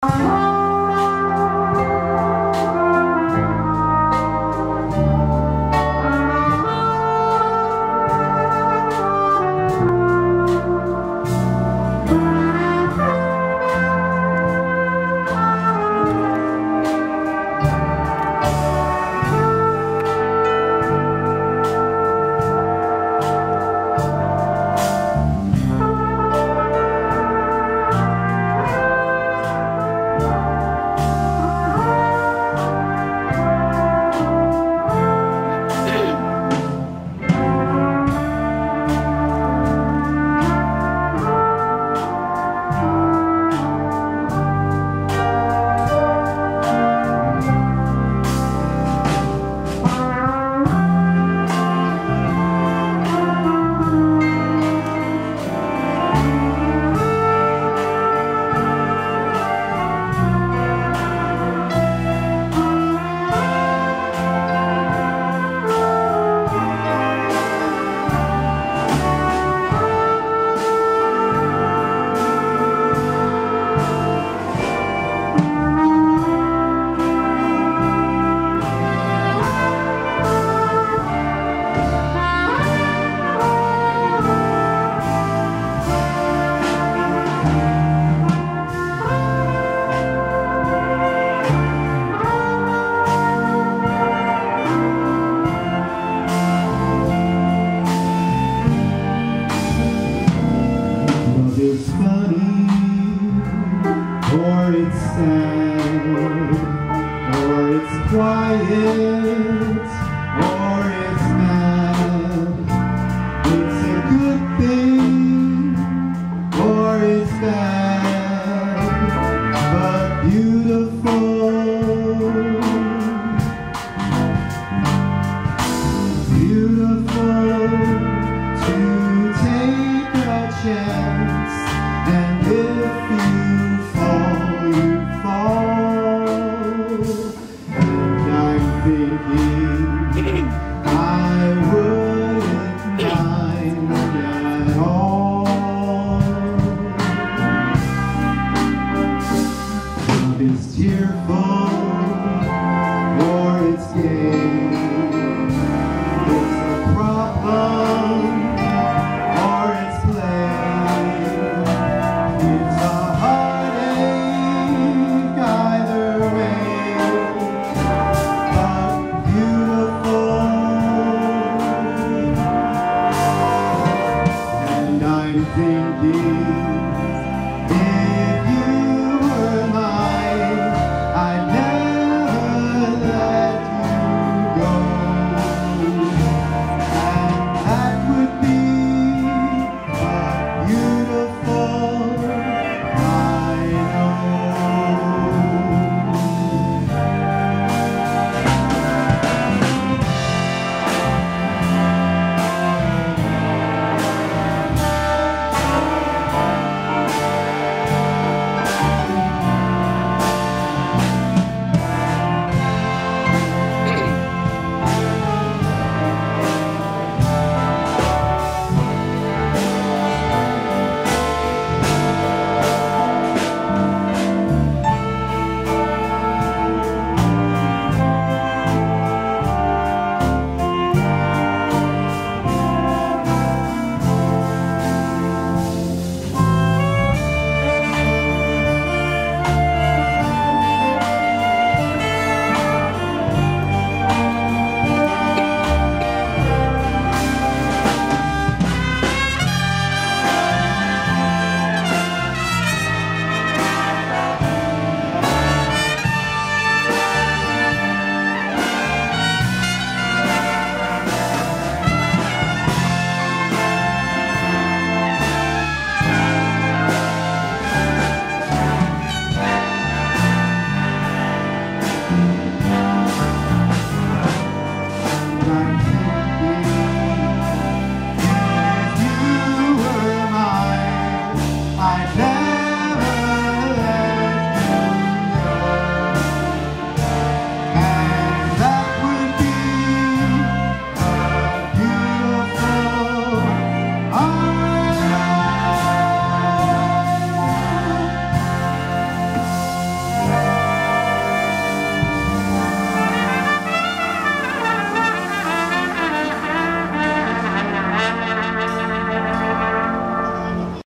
Oh. or it's sad, or it's quiet. the flow to take a chance. em Deus. my past.